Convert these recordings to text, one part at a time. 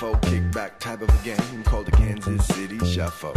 shuffle, kickback type of a game called the Kansas City Shuffle.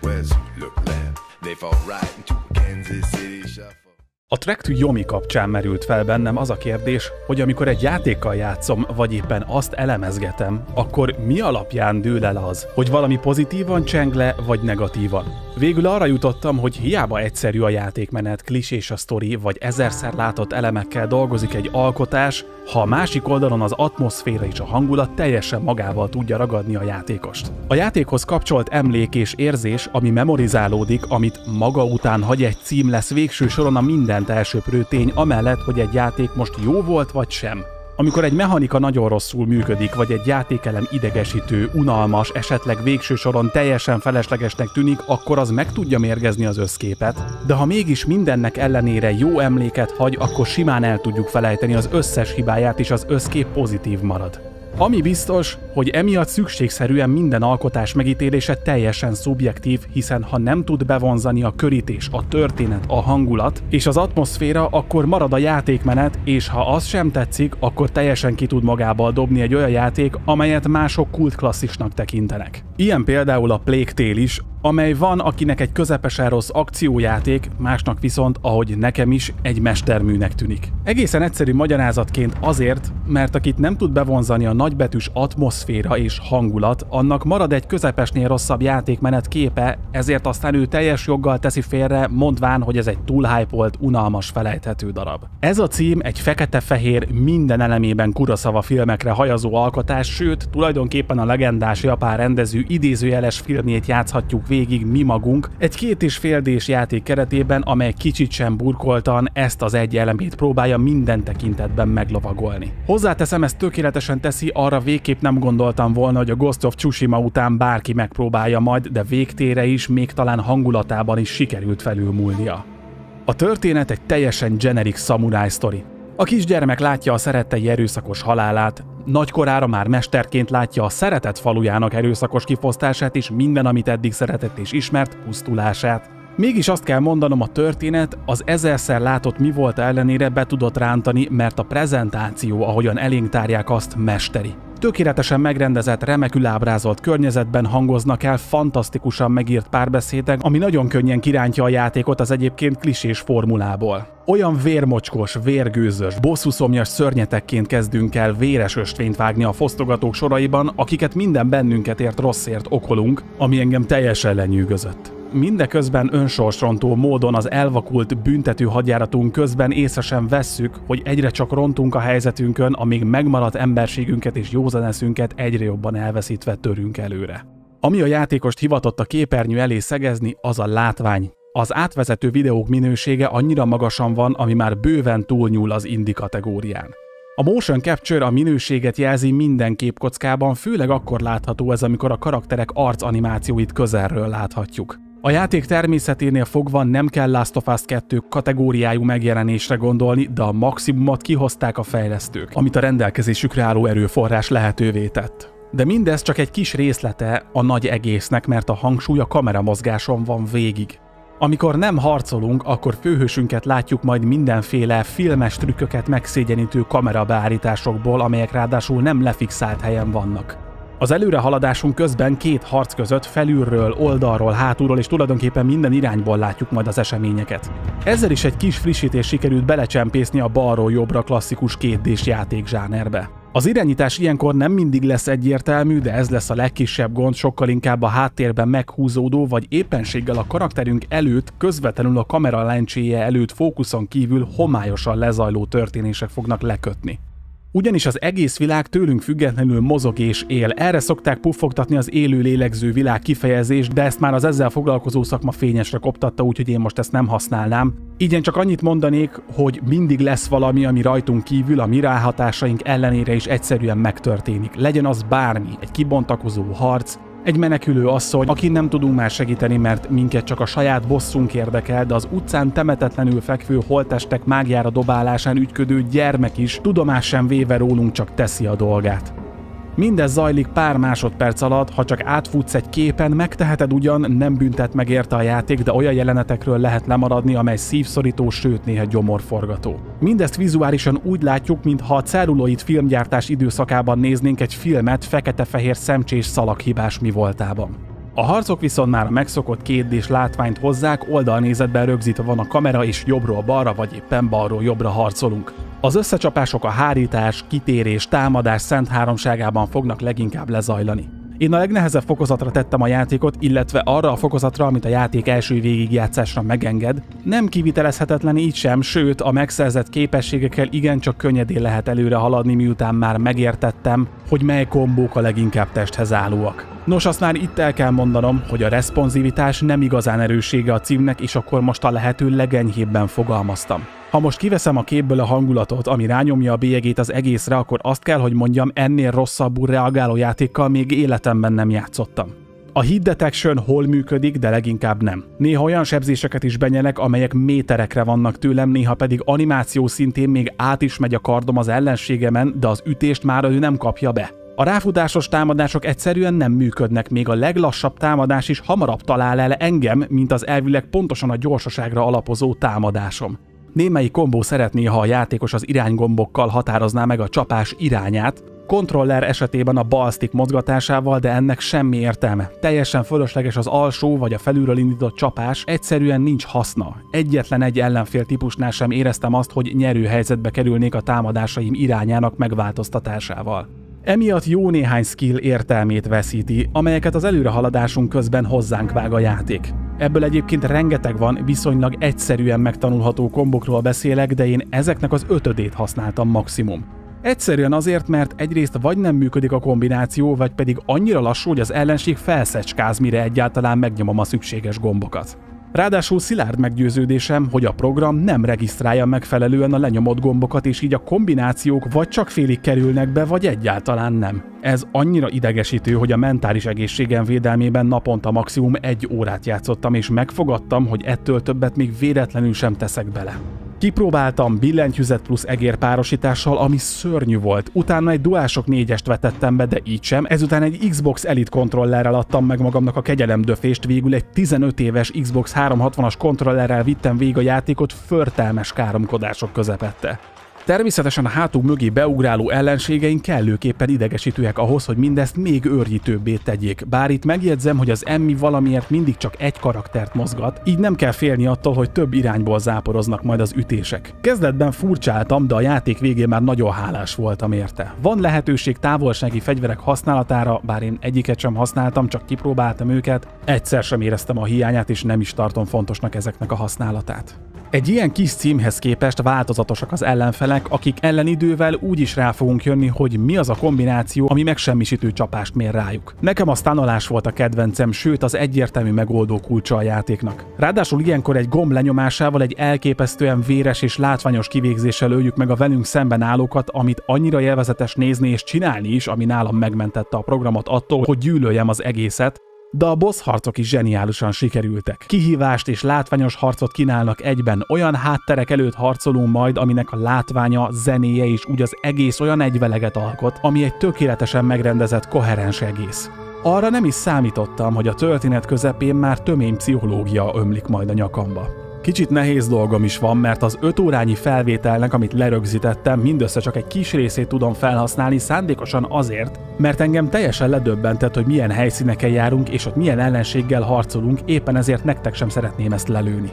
Where's look left, they fall right into a Kansas City Shuffle. A Track to Yomi kapcsán merült fel bennem az a kérdés, hogy amikor egy játékkal játszom, vagy éppen azt elemezgetem, akkor mi alapján dől el az, hogy valami pozitívan cseng le, vagy negatívan. Végül arra jutottam, hogy hiába egyszerű a játékmenet, klisés a sztori, vagy ezerszer látott elemekkel dolgozik egy alkotás, ha a másik oldalon az atmoszféra és a hangulat teljesen magával tudja ragadni a játékost. A játékhoz kapcsolt emlék és érzés, ami memorizálódik, amit maga után hagy egy cím lesz végső soron a mindent elsőprő tény, amellett, hogy egy játék most jó volt vagy sem. Amikor egy mechanika nagyon rosszul működik, vagy egy játékelem idegesítő, unalmas, esetleg végső soron teljesen feleslegesnek tűnik, akkor az meg tudja mérgezni az összképet. De ha mégis mindennek ellenére jó emléket hagy, akkor simán el tudjuk felejteni az összes hibáját, és az összkép pozitív marad. Ami biztos, hogy emiatt szükségszerűen minden alkotás megítélése teljesen szubjektív, hiszen ha nem tud bevonzani a körítés, a történet, a hangulat és az atmoszféra, akkor marad a játékmenet, és ha az sem tetszik, akkor teljesen ki tud magába dobni egy olyan játék, amelyet mások kultklasszisnak tekintenek. Ilyen például a Plague Tale is, amely van, akinek egy közepesen rossz akciójáték, másnak viszont, ahogy nekem is, egy mesterműnek tűnik. Egészen egyszerű magyarázatként azért, mert akit nem tud bevonzani a nagybetűs atmoszféra és hangulat, annak marad egy közepesnél rosszabb játékmenet képe, ezért aztán ő teljes joggal teszi félre, mondván, hogy ez egy túl hype unalmas, felejthető darab. Ez a cím egy fekete-fehér, minden elemében kuraszava filmekre hajazó alkotás, sőt, tulajdonképpen a legendás japán rendező idézőjeles filmjét játszhatjuk végig mi magunk, egy két és fél dés játék keretében, amely kicsit sem burkoltan ezt az egy elemét próbálja minden tekintetben meglovagolni. Hozzáteszem, ezt tökéletesen teszi, arra végképp nem gondoltam volna, hogy a Ghost of Tsushima után bárki megpróbálja majd, de végtére is, még talán hangulatában is sikerült felülmúlnia. A történet egy teljesen generic samurai sztori. A kisgyermek látja a szerettei erőszakos halálát, nagykorára már mesterként látja a szeretett falujának erőszakos kifosztását és minden, amit eddig szeretett és ismert, pusztulását. Mégis azt kell mondanom, a történet az ezerszer látott mi volt ellenére be tudott rántani, mert a prezentáció, ahogyan elénk tárják azt, mesteri. Tökéletesen megrendezett, remekül ábrázolt környezetben hangoznak el fantasztikusan megírt párbeszédek, ami nagyon könnyen kirántja a játékot az egyébként klisés formulából. Olyan vérmocskos, vérgőzös, bosszuszomjas szörnyetekként kezdünk el véres östvényt vágni a fosztogatók soraiban, akiket minden bennünket ért rosszért okolunk, ami engem teljesen lenyűgözött mindeközben önsorsrontó módon az elvakult büntető hadjáratunk közben észre sem vesszük, hogy egyre csak rontunk a helyzetünkön, amíg megmaradt emberségünket és józaneszünket egyre jobban elveszítve törünk előre. Ami a játékost hivatott a képernyő elé szegezni, az a látvány. Az átvezető videók minősége annyira magasan van, ami már bőven túlnyúl az indi kategórián. A motion capture a minőséget jelzi minden képkockában, főleg akkor látható ez, amikor a karakterek arc animációit közelről láthatjuk. A játék természeténél fogva nem kell Last of Us 2 kategóriájú megjelenésre gondolni, de a maximumot kihozták a fejlesztők, amit a rendelkezésükre álló erőforrás lehetővé tett. De mindez csak egy kis részlete a nagy egésznek, mert a hangsúly a kameramozgáson van végig. Amikor nem harcolunk, akkor főhősünket látjuk majd mindenféle filmes trükköket megszégyenítő kamerabeállításokból, amelyek ráadásul nem lefixált helyen vannak. Az előrehaladásunk közben két harc között felülről, oldalról, hátulról és tulajdonképpen minden irányból látjuk majd az eseményeket. Ezzel is egy kis frissítés sikerült belecsempészni a balról jobbra klasszikus kétdés játékzsánerbe. Az irányítás ilyenkor nem mindig lesz egyértelmű, de ez lesz a legkisebb gond, sokkal inkább a háttérben meghúzódó, vagy éppenséggel a karakterünk előtt, közvetlenül a kamera lencséje előtt fókuszon kívül homályosan lezajló történések fognak lekötni. Ugyanis az egész világ tőlünk függetlenül mozog és él. Erre szokták puffogtatni az élő lélegző világ kifejezést, de ezt már az ezzel foglalkozó szakma fényesre koptatta, úgyhogy én most ezt nem használnám. Így csak annyit mondanék, hogy mindig lesz valami, ami rajtunk kívül a mi ráhatásaink ellenére is egyszerűen megtörténik. Legyen az bármi, egy kibontakozó harc, egy menekülő asszony, aki nem tudunk már segíteni, mert minket csak a saját bosszunk érdekel, de az utcán temetetlenül fekvő holtestek mágiára dobálásán ügyködő gyermek is tudomás sem véve rólunk csak teszi a dolgát. Mindez zajlik pár másodperc alatt, ha csak átfutsz egy képen, megteheted ugyan, nem büntet meg érte a játék, de olyan jelenetekről lehet lemaradni, amely szívszorító, sőt néha gyomorforgató. Mindezt vizuálisan úgy látjuk, mintha a celluloid filmgyártás időszakában néznénk egy filmet fekete-fehér szemcsés szalaghibás mi voltában. A harcok viszont már a megszokott kétdés látványt hozzák, oldalnézetben rögzítve van a kamera, és jobbról balra vagy éppen balról jobbra harcolunk. Az összecsapások a hárítás, kitérés, támadás szent háromságában fognak leginkább lezajlani. Én a legnehezebb fokozatra tettem a játékot, illetve arra a fokozatra, amit a játék első végigjátszásra megenged. Nem kivitelezhetetlen így sem, sőt, a megszerzett képességekkel igencsak könnyedén lehet előre haladni, miután már megértettem, hogy mely kombók a leginkább testhez állóak. Nos, azt már itt el kell mondanom, hogy a responsivitás nem igazán erőssége a címnek, és akkor most a lehető legenyhébben fogalmaztam. Ha most kiveszem a képből a hangulatot, ami rányomja a bélyegét az egészre, akkor azt kell, hogy mondjam, ennél rosszabbul reagáló játékkal még életemben nem játszottam. A hit detection hol működik, de leginkább nem. Néha olyan sebzéseket is benyelek, amelyek méterekre vannak tőlem, néha pedig animáció szintén még át is megy a kardom az ellenségemen, de az ütést már ő nem kapja be. A ráfutásos támadások egyszerűen nem működnek, még a leglassabb támadás is hamarabb talál el engem, mint az elvileg pontosan a gyorsaságra alapozó támadásom. Némelyik kombó szeretné, ha a játékos az iránygombokkal határozná meg a csapás irányát, kontroller esetében a balsztik mozgatásával, de ennek semmi értelme. Teljesen fölösleges az alsó vagy a felülről indított csapás, egyszerűen nincs haszna. Egyetlen egy ellenfél típusnál sem éreztem azt, hogy nyerő helyzetbe kerülnék a támadásaim irányának megváltoztatásával. Emiatt jó néhány skill értelmét veszíti, amelyeket az előrehaladásunk közben hozzánk vág a játék. Ebből egyébként rengeteg van, viszonylag egyszerűen megtanulható kombokról beszélek, de én ezeknek az ötödét használtam maximum. Egyszerűen azért, mert egyrészt vagy nem működik a kombináció, vagy pedig annyira lassú, hogy az ellenség felszecskáz, mire egyáltalán megnyomom a szükséges gombokat. Ráadásul szilárd meggyőződésem, hogy a program nem regisztrálja megfelelően a lenyomott gombokat, és így a kombinációk vagy csak félig kerülnek be, vagy egyáltalán nem. Ez annyira idegesítő, hogy a mentális egészségem védelmében naponta maximum egy órát játszottam, és megfogadtam, hogy ettől többet még véletlenül sem teszek bele. Kipróbáltam billentyűzet plusz egér párosítással, ami szörnyű volt. Utána egy DualShock 4-est vetettem be, de így sem. Ezután egy Xbox Elite kontrollerrel adtam meg magamnak a kegyelemdöfést, végül egy 15 éves Xbox 360-as kontrollerrel vittem végig a játékot förtelmes káromkodások közepette. Természetesen a hátunk mögé beugráló ellenségeink kellőképpen idegesítőek ahhoz, hogy mindezt még őrjítőbbé tegyék. Bár itt megjegyzem, hogy az Emmi valamiért mindig csak egy karaktert mozgat, így nem kell félni attól, hogy több irányból záporoznak majd az ütések. Kezdetben furcsáltam, de a játék végén már nagyon hálás voltam érte. Van lehetőség távolsági fegyverek használatára, bár én egyiket sem használtam, csak kipróbáltam őket, egyszer sem éreztem a hiányát, és nem is tartom fontosnak ezeknek a használatát. Egy ilyen kis címhez képest változatosak az ellenfelek, akik ellen idővel úgy is rá fogunk jönni, hogy mi az a kombináció, ami megsemmisítő csapást mér rájuk. Nekem a stanolás volt a kedvencem, sőt az egyértelmű megoldó kulcsa a játéknak. Ráadásul ilyenkor egy gomb lenyomásával egy elképesztően véres és látványos kivégzéssel öljük meg a velünk szemben állókat, amit annyira élvezetes nézni és csinálni is, ami nálam megmentette a programot attól, hogy gyűlöljem az egészet, de a boss harcok is zseniálisan sikerültek. Kihívást és látványos harcot kínálnak egyben, olyan hátterek előtt harcolunk majd, aminek a látványa, zenéje és úgy az egész olyan egyveleget alkot, ami egy tökéletesen megrendezett, koherens egész. Arra nem is számítottam, hogy a történet közepén már tömény pszichológia ömlik majd a nyakamba. Kicsit nehéz dolgom is van, mert az 5 órányi felvételnek, amit lerögzítettem, mindössze csak egy kis részét tudom felhasználni szándékosan azért, mert engem teljesen ledöbbentett, hogy milyen helyszíneken járunk és hogy milyen ellenséggel harcolunk, éppen ezért nektek sem szeretném ezt lelőni.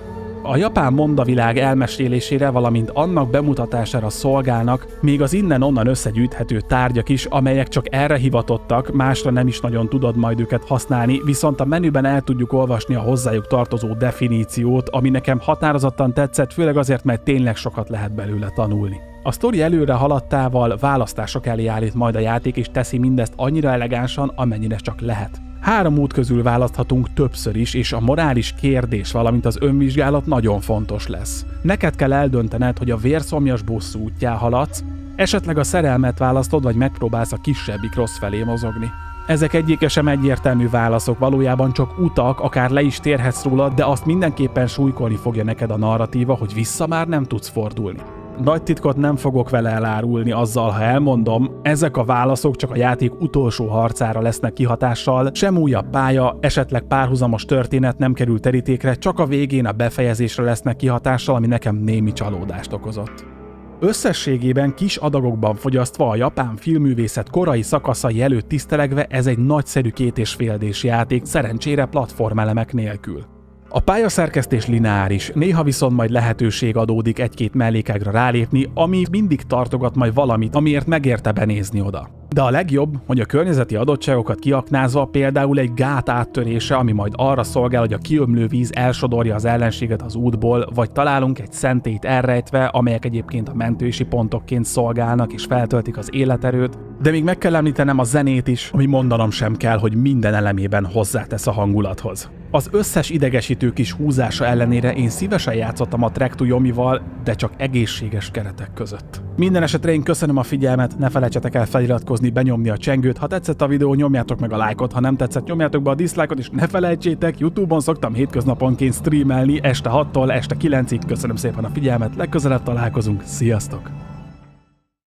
A japán mondavilág elmesélésére, valamint annak bemutatására szolgálnak még az innen-onnan összegyűjthető tárgyak is, amelyek csak erre hivatottak, másra nem is nagyon tudod majd őket használni, viszont a menüben el tudjuk olvasni a hozzájuk tartozó definíciót, ami nekem határozottan tetszett, főleg azért, mert tényleg sokat lehet belőle tanulni. A sztori előre haladtával választások elé állít majd a játék, és teszi mindezt annyira elegánsan, amennyire csak lehet. Három út közül választhatunk többször is, és a morális kérdés, valamint az önvizsgálat nagyon fontos lesz. Neked kell eldöntened, hogy a vérszomjas bosszú útján haladsz, esetleg a szerelmet választod, vagy megpróbálsz a kisebbik rossz felé mozogni. Ezek egyike sem egyértelmű válaszok, valójában csak utak, akár le is térhetsz róla, de azt mindenképpen súlykolni fogja neked a narratíva, hogy vissza már nem tudsz fordulni. Nagy titkot nem fogok vele elárulni azzal, ha elmondom, ezek a válaszok csak a játék utolsó harcára lesznek kihatással, sem újabb pálya, esetleg párhuzamos történet nem kerül terítékre, csak a végén a befejezésre lesznek kihatással, ami nekem némi csalódást okozott. Összességében kis adagokban fogyasztva a japán filmművészet korai szakaszai előtt tisztelegve ez egy nagyszerű két és fél játék, szerencsére platformelemek nélkül. A pályaszerkesztés lineáris, néha viszont majd lehetőség adódik egy-két mellékágra rálépni, ami mindig tartogat majd valamit, amiért megérte benézni oda. De a legjobb, hogy a környezeti adottságokat kiaknázva például egy gát áttörése, ami majd arra szolgál, hogy a kiömlő víz elsodorja az ellenséget az útból, vagy találunk egy szentét elrejtve, amelyek egyébként a mentősi pontokként szolgálnak és feltöltik az életerőt, de még meg kell említenem a zenét is, ami mondanom sem kell, hogy minden elemében hozzátesz a hangulathoz. Az összes idegesítő kis húzása ellenére én szívesen játszottam a Trek to Yomival, de csak egészséges keretek között. Minden esetre én köszönöm a figyelmet, ne felejtsetek el feliratkozni, benyomni a csengőt, ha tetszett a videó, nyomjátok meg a lájkot, ha nem tetszett, nyomjátok be a diszlájkot, és ne felejtsétek, Youtube-on szoktam hétköznaponként streamelni este 6-tól este 9-ig. Köszönöm szépen a figyelmet, legközelebb találkozunk, sziasztok!